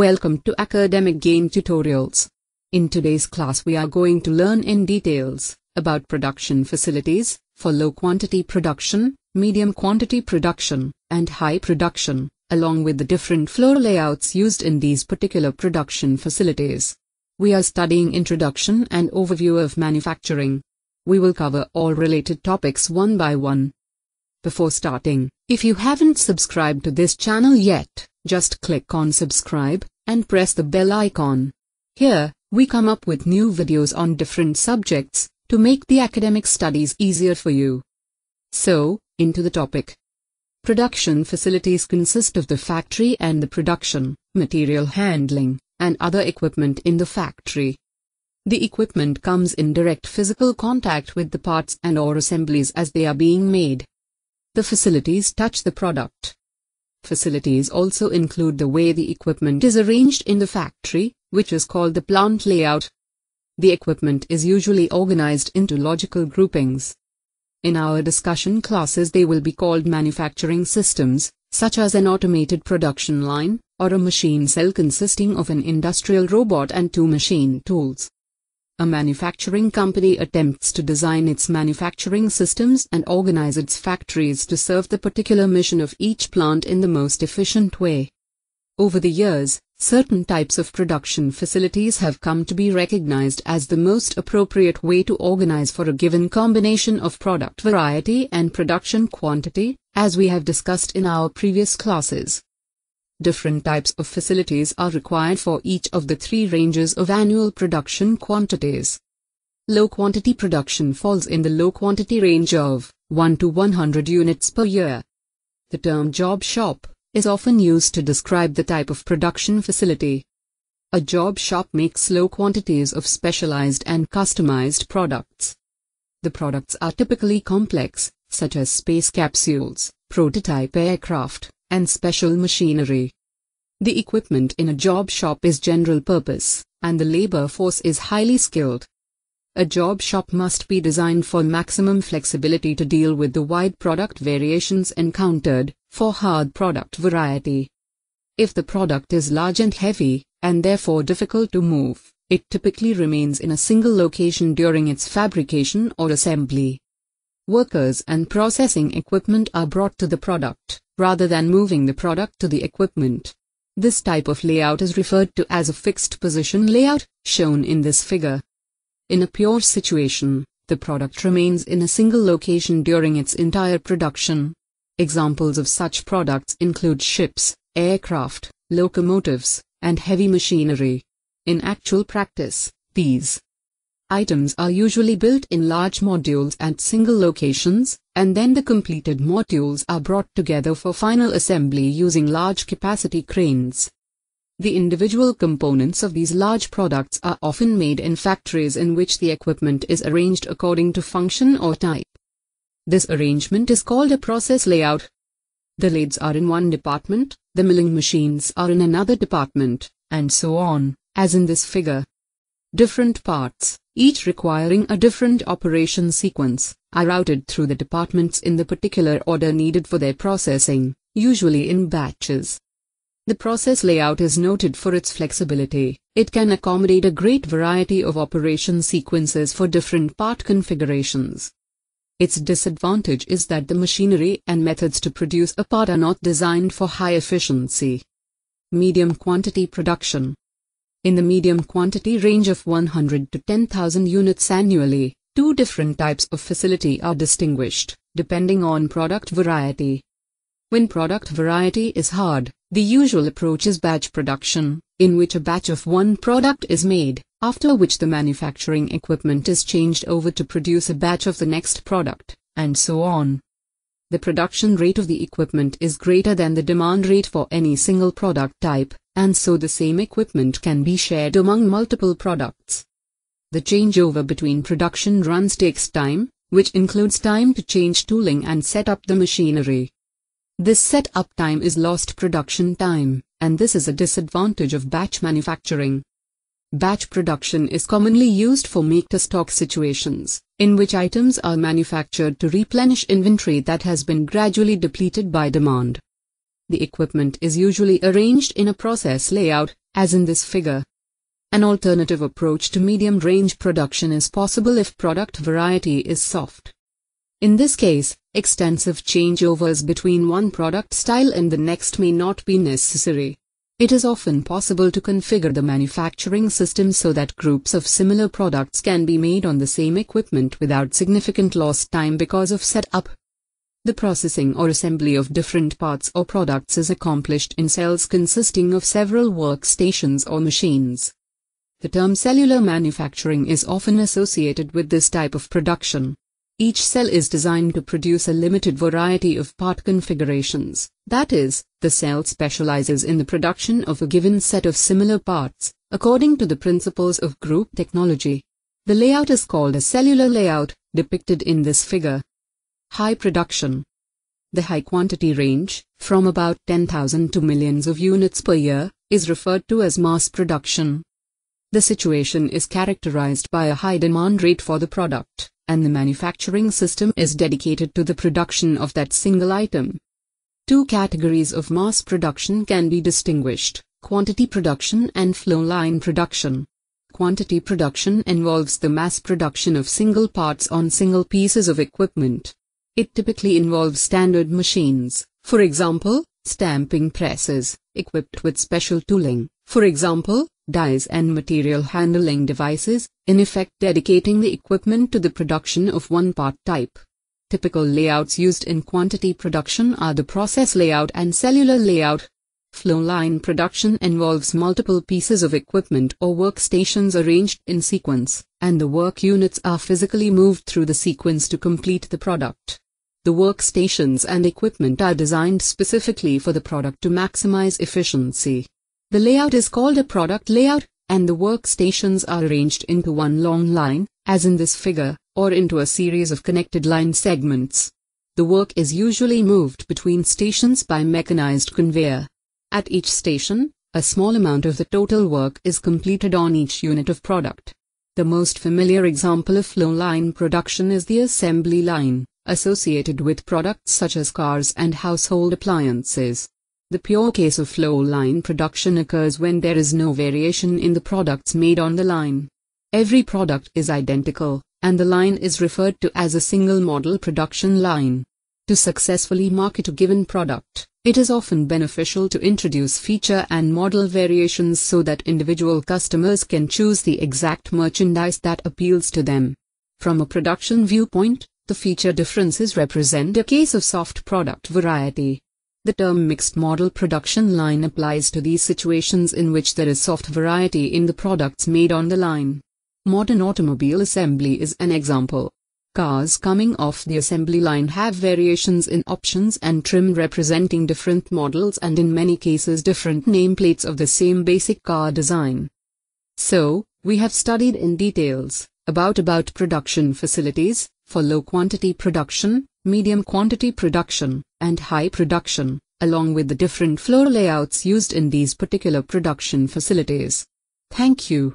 Welcome to Academic Gain Tutorials. In today's class we are going to learn in details about production facilities for low quantity production, medium quantity production, and high production, along with the different floor layouts used in these particular production facilities. We are studying introduction and overview of manufacturing. We will cover all related topics one by one. Before starting, if you haven't subscribed to this channel yet, just click on subscribe and press the bell icon. Here, we come up with new videos on different subjects to make the academic studies easier for you. So, into the topic. Production facilities consist of the factory and the production, material handling, and other equipment in the factory. The equipment comes in direct physical contact with the parts and or assemblies as they are being made. The facilities touch the product. Facilities also include the way the equipment is arranged in the factory, which is called the plant layout. The equipment is usually organized into logical groupings. In our discussion classes they will be called manufacturing systems, such as an automated production line, or a machine cell consisting of an industrial robot and two machine tools. A manufacturing company attempts to design its manufacturing systems and organize its factories to serve the particular mission of each plant in the most efficient way. Over the years, certain types of production facilities have come to be recognized as the most appropriate way to organize for a given combination of product variety and production quantity, as we have discussed in our previous classes. Different types of facilities are required for each of the three ranges of annual production quantities. Low quantity production falls in the low quantity range of 1 to 100 units per year. The term job shop is often used to describe the type of production facility. A job shop makes low quantities of specialized and customized products. The products are typically complex, such as space capsules, prototype aircraft, and special machinery. The equipment in a job shop is general purpose, and the labor force is highly skilled. A job shop must be designed for maximum flexibility to deal with the wide product variations encountered for hard product variety. If the product is large and heavy, and therefore difficult to move, it typically remains in a single location during its fabrication or assembly. Workers and processing equipment are brought to the product, rather than moving the product to the equipment. This type of layout is referred to as a fixed position layout, shown in this figure. In a pure situation, the product remains in a single location during its entire production. Examples of such products include ships, aircraft, locomotives, and heavy machinery. In actual practice, these items are usually built in large modules at single locations, and then the completed modules are brought together for final assembly using large capacity cranes. The individual components of these large products are often made in factories in which the equipment is arranged according to function or type. This arrangement is called a process layout. The lathes are in one department, the milling machines are in another department, and so on, as in this figure. Different parts, each requiring a different operation sequence, are routed through the departments in the particular order needed for their processing, usually in batches. The process layout is noted for its flexibility. It can accommodate a great variety of operation sequences for different part configurations. Its disadvantage is that the machinery and methods to produce a part are not designed for high efficiency. Medium quantity production in the medium quantity range of 100 to 10,000 units annually, two different types of facility are distinguished, depending on product variety. When product variety is hard, the usual approach is batch production, in which a batch of one product is made, after which the manufacturing equipment is changed over to produce a batch of the next product, and so on. The production rate of the equipment is greater than the demand rate for any single product type, and so the same equipment can be shared among multiple products. The changeover between production runs takes time, which includes time to change tooling and set up the machinery. This set-up time is lost production time, and this is a disadvantage of batch manufacturing. Batch production is commonly used for make-to-stock situations, in which items are manufactured to replenish inventory that has been gradually depleted by demand. The equipment is usually arranged in a process layout, as in this figure. An alternative approach to medium range production is possible if product variety is soft. In this case, extensive changeovers between one product style and the next may not be necessary. It is often possible to configure the manufacturing system so that groups of similar products can be made on the same equipment without significant lost time because of setup. The processing or assembly of different parts or products is accomplished in cells consisting of several workstations or machines. The term cellular manufacturing is often associated with this type of production. Each cell is designed to produce a limited variety of part configurations, that is, the cell specializes in the production of a given set of similar parts, according to the principles of group technology. The layout is called a cellular layout, depicted in this figure. High production. The high quantity range, from about 10,000 to millions of units per year, is referred to as mass production. The situation is characterized by a high demand rate for the product and the manufacturing system is dedicated to the production of that single item. Two categories of mass production can be distinguished, quantity production and flow line production. Quantity production involves the mass production of single parts on single pieces of equipment. It typically involves standard machines, for example, stamping presses, equipped with special tooling, for example, dies and material handling devices, in effect dedicating the equipment to the production of one part type. Typical layouts used in quantity production are the process layout and cellular layout. Flow line production involves multiple pieces of equipment or workstations arranged in sequence, and the work units are physically moved through the sequence to complete the product. The workstations and equipment are designed specifically for the product to maximize efficiency. The layout is called a product layout, and the workstations are arranged into one long line, as in this figure, or into a series of connected line segments. The work is usually moved between stations by mechanized conveyor. At each station, a small amount of the total work is completed on each unit of product. The most familiar example of flow line production is the assembly line, associated with products such as cars and household appliances. The pure case of flow line production occurs when there is no variation in the products made on the line. Every product is identical, and the line is referred to as a single model production line. To successfully market a given product, it is often beneficial to introduce feature and model variations so that individual customers can choose the exact merchandise that appeals to them. From a production viewpoint, the feature differences represent a case of soft product variety. The term mixed model production line applies to these situations in which there is soft variety in the products made on the line. Modern automobile assembly is an example. Cars coming off the assembly line have variations in options and trim representing different models and in many cases different nameplates of the same basic car design. So, we have studied in details about about production facilities for low quantity production, medium quantity production, and high production, along with the different floor layouts used in these particular production facilities. Thank you.